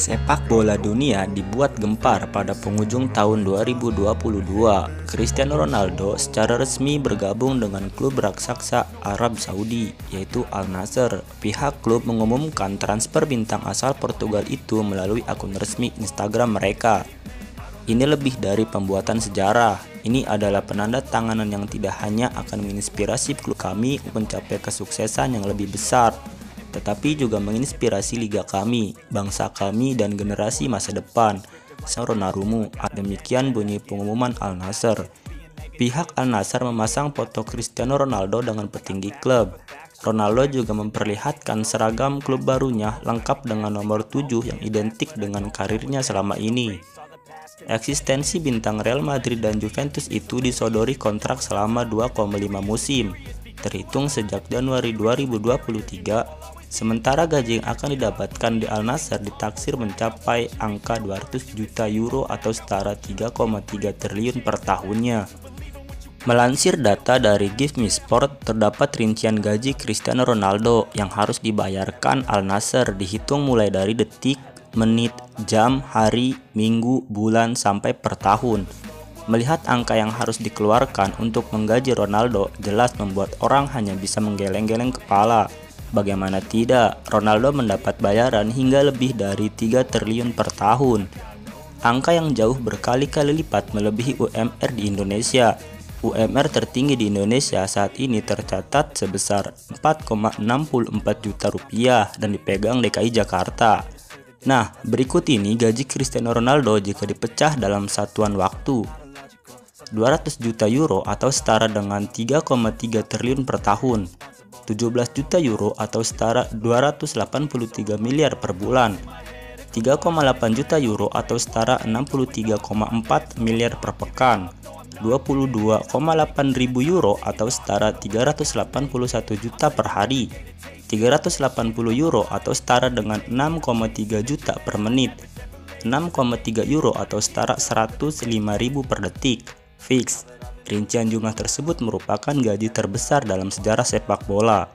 Sepak bola dunia dibuat gempar pada penghujung tahun 2022. Cristiano Ronaldo secara resmi bergabung dengan klub raksasa Arab Saudi, yaitu Al Nassr. Pihak klub mengumumkan transfer bintang asal Portugal itu melalui akun resmi Instagram mereka. Ini lebih dari pembuatan sejarah. Ini adalah penanda tanganan yang tidak hanya akan menginspirasi klub kami mencapai kesuksesan yang lebih besar, tetapi juga menginspirasi liga kami, bangsa kami, dan generasi masa depan. Sauronarumu, demikian bunyi pengumuman Al Nassr. Pihak Al Nassr memasang foto Cristiano Ronaldo dengan petinggi klub. Ronaldo juga memperlihatkan seragam klub barunya lengkap dengan nomor 7 yang identik dengan karirnya selama ini. Eksistensi bintang Real Madrid dan Juventus itu disodori kontrak selama 2,5 musim, terhitung sejak Januari 2023 Sementara gaji yang akan didapatkan di Al Nassr ditaksir mencapai angka 200 juta euro atau setara 3,3 triliun per tahunnya. Melansir data dari Give Me Sport, terdapat rincian gaji Cristiano Ronaldo yang harus dibayarkan Al Nassr dihitung mulai dari detik, menit, jam, hari, minggu, bulan, sampai per tahun. Melihat angka yang harus dikeluarkan untuk menggaji Ronaldo jelas membuat orang hanya bisa menggeleng-geleng kepala. Bagaimana tidak, Ronaldo mendapat bayaran hingga lebih dari 3 triliun per tahun. Angka yang jauh berkali-kali lipat melebihi UMR di Indonesia. UMR tertinggi di Indonesia saat ini tercatat sebesar 4,64 juta rupiah dan dipegang DKI Jakarta. Nah, berikut ini gaji Cristiano Ronaldo jika dipecah dalam satuan waktu. 200 juta euro atau setara dengan 3,3 triliun per tahun. 17 juta euro atau setara 283 miliar per bulan. 3,8 juta euro atau setara 63,4 miliar per pekan. 22,8 ribu euro atau setara 381 juta per hari. 380 euro atau setara dengan 6,3 juta per menit. 6,3 euro atau setara 105 ribu per detik. Fix. Rincian jumlah tersebut merupakan gaji terbesar dalam sejarah sepak bola.